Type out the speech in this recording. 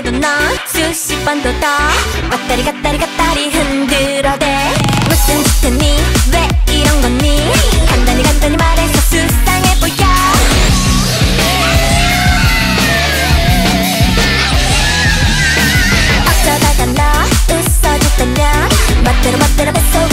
해도 넌 수십 번도 더 왔다리 갔다리 갔다리 흔들어대. 무슨 짓 했니? 왜 이런 거니? 간단히 간단히 말해서 수상해 보여. 어쩌다가 나 웃어줬다면 멋대로 멋대로 뱃속